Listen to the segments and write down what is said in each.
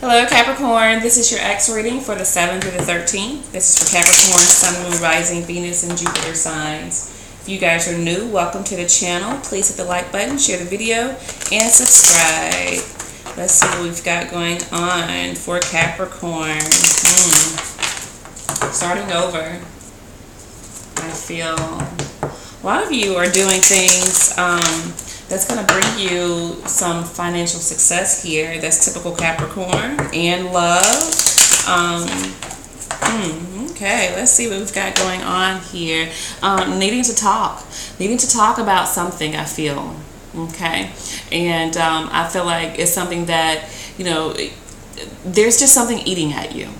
Hello, Capricorn. This is your ex reading for the 7th through the 13th. This is for Capricorn, Sun, Moon, Rising, Venus, and Jupiter signs. If you guys are new, welcome to the channel. Please hit the like button, share the video, and subscribe. Let's see what we've got going on for Capricorn. Hmm. Starting over. I feel a lot of you are doing things um, that's going to bring you some financial success here. That's typical Capricorn and love. Um, hmm, okay, let's see what we've got going on here. Um, needing to talk, needing to talk about something. I feel okay, and um, I feel like it's something that you know. There's just something eating at you.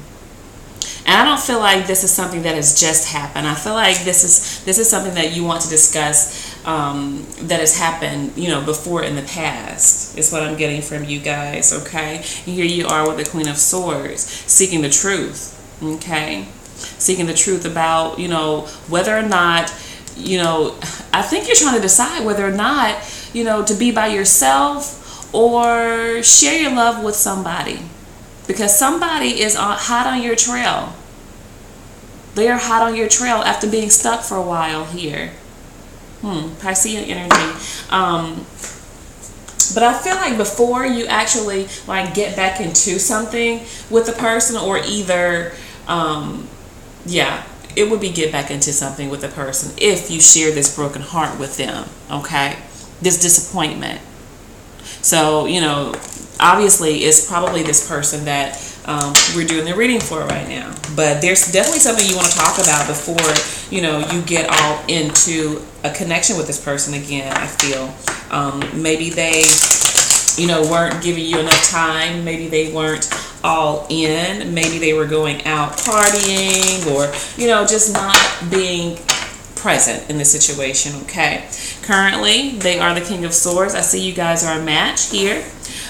And I don't feel like this is something that has just happened. I feel like this is this is something that you want to discuss um, that has happened, you know, before in the past. Is what I'm getting from you guys. Okay, and here you are with the Queen of Swords, seeking the truth. Okay, seeking the truth about you know whether or not you know. I think you're trying to decide whether or not you know to be by yourself or share your love with somebody because somebody is on, hot on your trail. They are hot on your trail after being stuck for a while here. Hmm, Piscean energy. Um, but I feel like before you actually like get back into something with the person, or either, um, yeah, it would be get back into something with the person if you share this broken heart with them. Okay, this disappointment. So you know, obviously it's probably this person that um, we're doing the reading for right now. But there's definitely something you want to talk about before you know you get all into a connection with this person again. I feel um, maybe they you know weren't giving you enough time. Maybe they weren't all in. Maybe they were going out partying or you know just not being present in the situation. Okay. Currently, they are the King of Swords. I see you guys are a match here.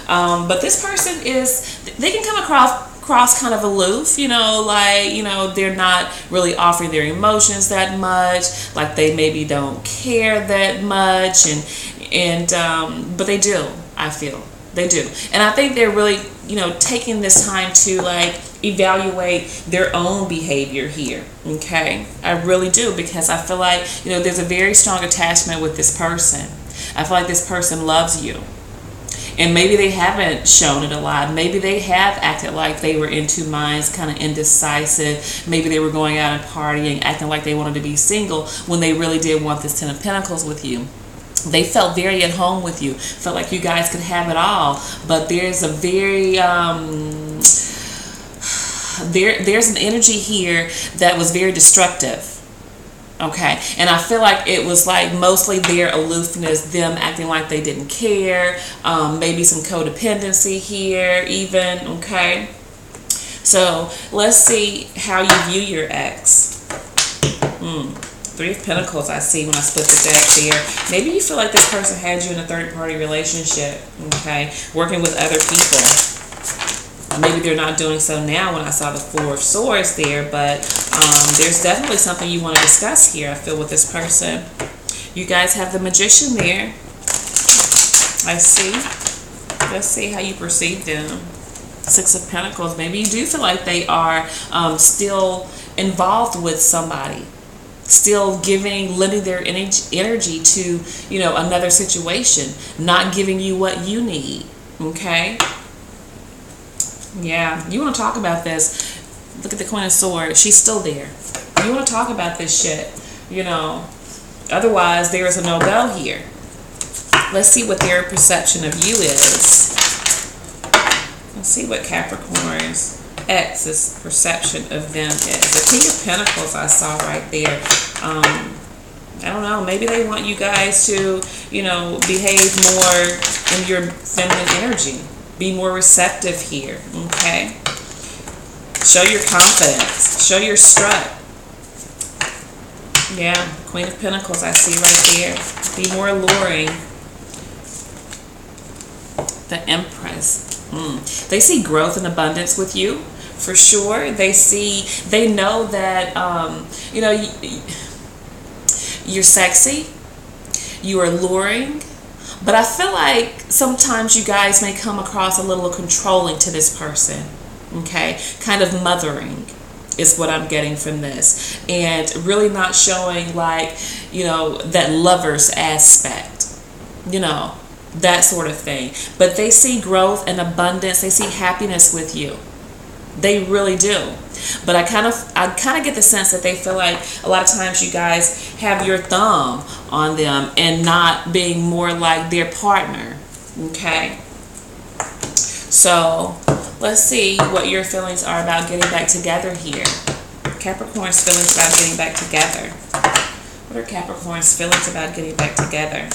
Um, but this person is, they can come across across kind of aloof, you know, like, you know, they're not really offering their emotions that much, like they maybe don't care that much and and um but they do, I feel. They do. And I think they're really, you know, taking this time to like evaluate their own behavior here. Okay? I really do because I feel like, you know, there's a very strong attachment with this person. I feel like this person loves you and maybe they haven't shown it a lot. Maybe they have acted like they were in two minds, kind of indecisive. Maybe they were going out and partying, acting like they wanted to be single when they really did want this Ten of Pentacles with you they felt very at home with you felt like you guys could have it all but there's a very um, there there's an energy here that was very destructive Okay. And I feel like it was like mostly their aloofness, them acting like they didn't care, um, maybe some codependency here, even. Okay. So let's see how you view your ex. Hmm. Three of Pentacles, I see when I split the deck there. Maybe you feel like this person had you in a third party relationship, okay? Working with other people maybe they're not doing so now when I saw the Four of Swords there, but um, there's definitely something you want to discuss here, I feel, with this person. You guys have the Magician there. I see. Let's see how you perceive them. Six of Pentacles. Maybe you do feel like they are um, still involved with somebody still giving lending their energy to you know another situation not giving you what you need okay yeah, you want to talk about this. Look at the Queen of Swords. She's still there. You want to talk about this shit, you know. Otherwise, there is a no-go here. Let's see what their perception of you is. Let's see what Capricorn's ex's perception of them is. The King of Pentacles I saw right there. Um, I don't know. Maybe they want you guys to, you know, behave more in your feminine energy. Be more receptive here, okay? Show your confidence. Show your strut. Yeah, Queen of Pentacles I see right there. Be more alluring. The Empress. Mm. They see growth and abundance with you, for sure. They see, they know that, um, you know, you're sexy, you are alluring, but I feel like sometimes you guys may come across a little controlling to this person. Okay, kind of mothering is what I'm getting from this, and really not showing like you know that lovers aspect. You know, that sort of thing. But they see growth and abundance, they see happiness with you. They really do. But I kind of I kind of get the sense that they feel like a lot of times you guys have your thumb on them and not being more like their partner. Okay? So, let's see what your feelings are about getting back together here. Capricorn's feelings about getting back together. What are Capricorn's feelings about getting back together?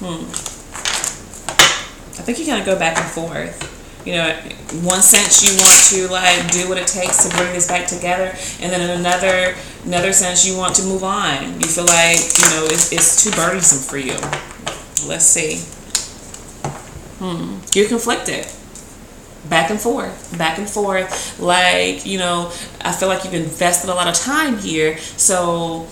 Hmm. I think you kind of go back and forth. You know, one sense you want to like do what it takes to bring this back together, and then in another another sense you want to move on. You feel like you know it's, it's too burdensome for you. Let's see. Hmm. You're conflicted back and forth, back and forth. Like, you know, I feel like you've invested a lot of time here. So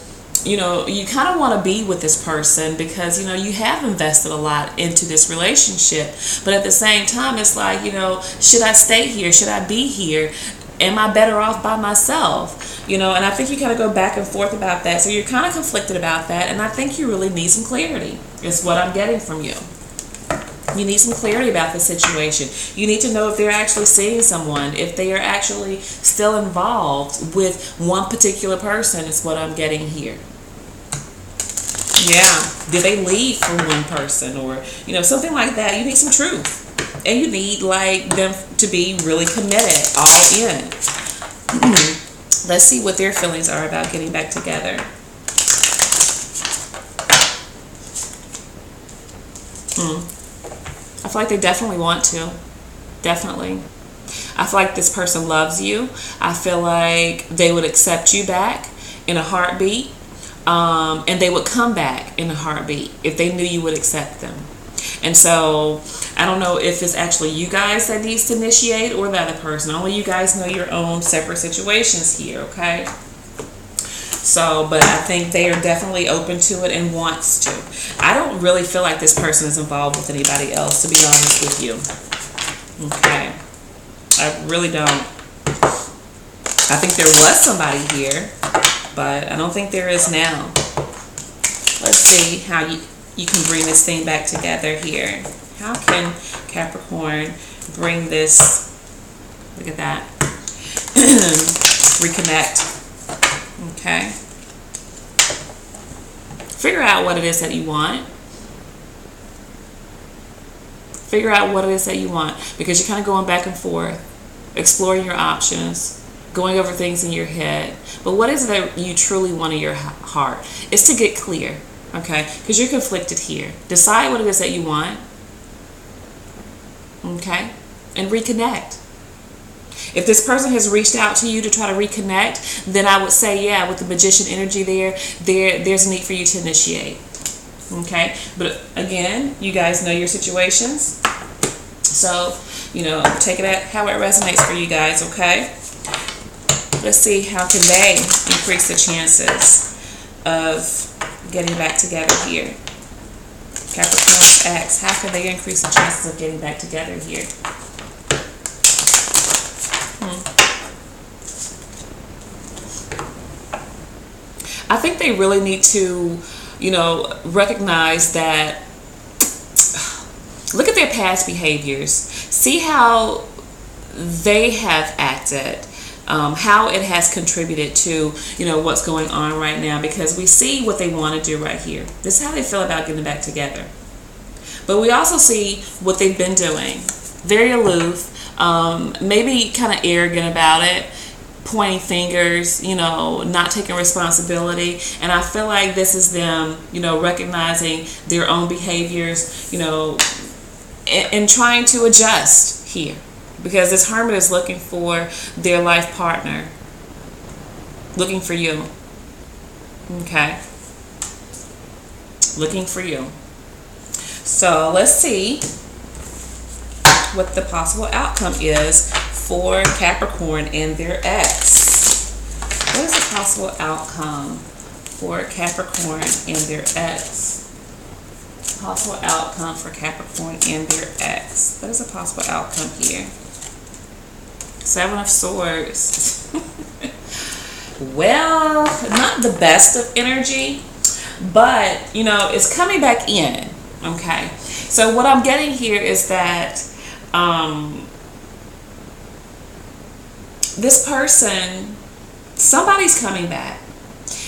you know, you kind of want to be with this person because, you know, you have invested a lot into this relationship. But at the same time, it's like, you know, should I stay here? Should I be here? Am I better off by myself? You know, and I think you kind of go back and forth about that. So you're kind of conflicted about that. And I think you really need some clarity, is what I'm getting from you. You need some clarity about the situation. You need to know if they're actually seeing someone, if they are actually still involved with one particular person, is what I'm getting here. Yeah. Did they leave from one person or, you know, something like that? You need some truth. And you need like them to be really committed, all in. Let's see what their feelings are about getting back together. Hmm. I feel like they definitely want to. Definitely. I feel like this person loves you. I feel like they would accept you back in a heartbeat um, and they would come back in a heartbeat if they knew you would accept them. And so I don't know if it's actually you guys that needs to initiate or the other person. Only you guys know your own separate situations here, okay? So, but I think they are definitely open to it and wants to. I don't really feel like this person is involved with anybody else, to be honest with you. Okay. I really don't. I think there was somebody here but I don't think there is now. Let's see how you, you can bring this thing back together here. How can Capricorn bring this, look at that, reconnect, okay? Figure out what it is that you want. Figure out what it is that you want because you're kind of going back and forth, exploring your options going over things in your head. But what is it that you truly want in your heart? It's to get clear, okay? Because you're conflicted here. Decide what it is that you want, okay? And reconnect. If this person has reached out to you to try to reconnect, then I would say, yeah, with the magician energy there, there there's a need for you to initiate. Okay? But again, you guys know your situations. So, you know, take it at how it resonates for you guys, okay? Let's see how can they increase the chances of getting back together here. Capricorn ex, how can they increase the chances of getting back together here? Hmm. I think they really need to, you know, recognize that look at their past behaviors. See how they have acted um, how it has contributed to you know what's going on right now because we see what they want to do right here. This is how they feel about getting back together. But we also see what they've been doing. Very aloof um, maybe kind of arrogant about it pointing fingers, you know, not taking responsibility. And I feel like this is them, you know, recognizing their own behaviors, you know, and, and trying to adjust here because this hermit is looking for their life partner, looking for you. Okay. Looking for you. So let's see what the possible outcome is for Capricorn and their ex. What is the possible outcome for Capricorn and their ex? possible outcome for Capricorn and their ex? What is a possible outcome here? Seven of Swords. well, not the best of energy, but, you know, it's coming back in, okay? So what I'm getting here is that um, this person, somebody's coming back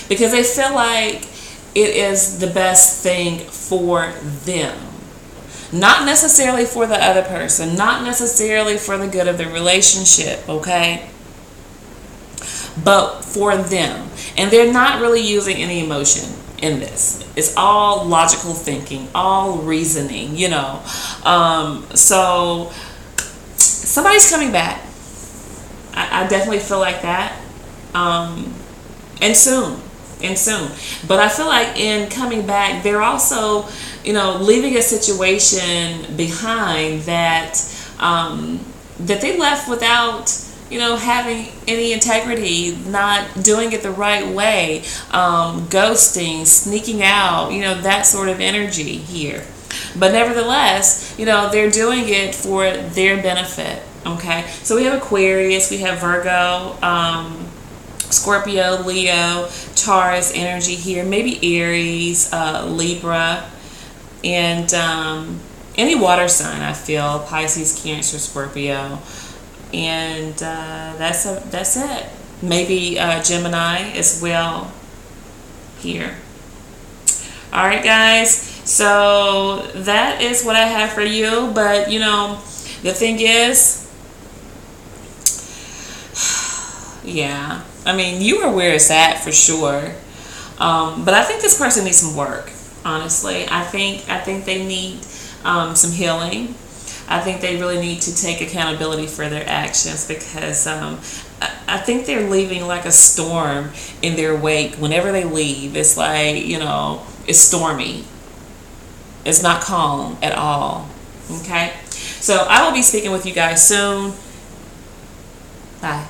because they feel like it is the best thing for them. Not necessarily for the other person, not necessarily for the good of the relationship, okay? But for them. And they're not really using any emotion in this. It's all logical thinking, all reasoning, you know. Um, so somebody's coming back. I, I, definitely feel like that. Um, and soon and soon. But I feel like in coming back, they're also, you know, leaving a situation behind that um, that they left without, you know, having any integrity, not doing it the right way, um, ghosting, sneaking out, you know, that sort of energy here. But nevertheless, you know, they're doing it for their benefit. Okay, so we have Aquarius, we have Virgo. Um, Scorpio, Leo, Taurus energy here, maybe Aries, uh, Libra, and um, any water sign I feel Pisces, Cancer, Scorpio, and uh, that's a, that's it. Maybe uh, Gemini as well here. All right, guys. So that is what I have for you. But you know, the thing is, yeah I mean, you are where it's at for sure. Um, but I think this person needs some work. Honestly, I think I think they need um, some healing. I think they really need to take accountability for their actions because um, I, I think they're leaving like a storm in their wake. Whenever they leave, it's like you know it's stormy. It's not calm at all. Okay, so I will be speaking with you guys soon. Bye.